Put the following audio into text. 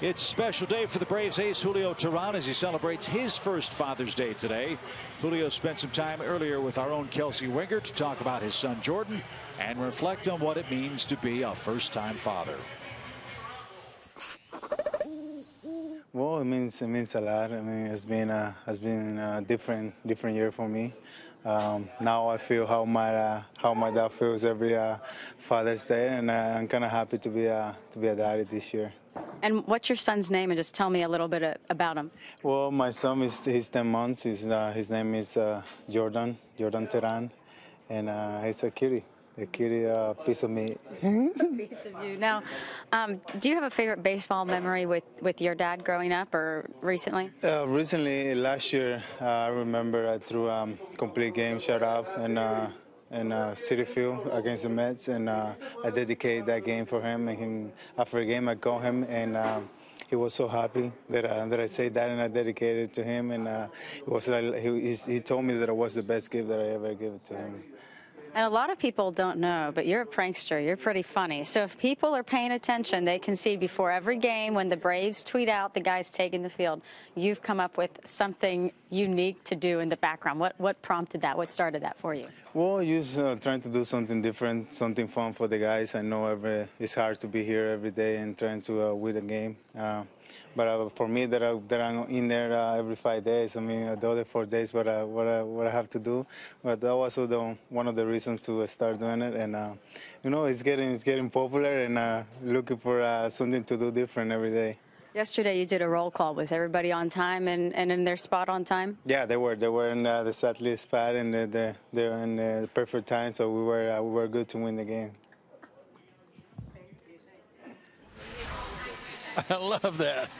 It's a special day for the Braves ace Julio Teheran as he celebrates his first Father's Day today. Julio spent some time earlier with our own Kelsey Wingert to talk about his son Jordan and reflect on what it means to be a first-time father. Well, it means it means a lot. I mean, it's been a has been a different different year for me. Um, now I feel how my uh, how my dad feels every uh, Father's Day, and uh, I'm kind of happy to be a to be a daddy this year. And what's your son's name? And just tell me a little bit uh, about him. Well, my son is he's 10 months. He's, uh, his name is uh, Jordan Jordan Teheran, and he's a cutie a kitty uh, piece of meat. piece of you. Now, um, do you have a favorite baseball memory with, with your dad growing up or recently? Uh, recently, last year, uh, I remember I threw a um, complete game shutout and uh, in uh, Citi Field against the Mets, and uh, I dedicated that game for him. And him, after the game, I called him, and uh, he was so happy that uh, that I said that, and I dedicated it to him. And uh, it was he, he told me that it was the best gift that I ever gave to him. And a lot of people don't know, but you're a prankster. You're pretty funny. So if people are paying attention, they can see before every game when the Braves tweet out the guys taking the field, you've come up with something unique to do in the background. What what prompted that? What started that for you? Well, just uh, trying to do something different, something fun for the guys. I know every, it's hard to be here every day and trying to uh, win a game. Uh, but uh, for me, that, I, that I'm in there uh, every five days, I mean, the other four days, what I, what I, what I have to do. But that was also one of the reasons to start doing it. And, uh, you know, it's getting, it's getting popular and uh, looking for uh, something to do different every day. Yesterday you did a roll call. Was everybody on time and, and in their spot on time? Yeah, they were. They were in uh, the exactly spot and the, the, they were in the perfect time, so we were uh, we were good to win the game. I love that.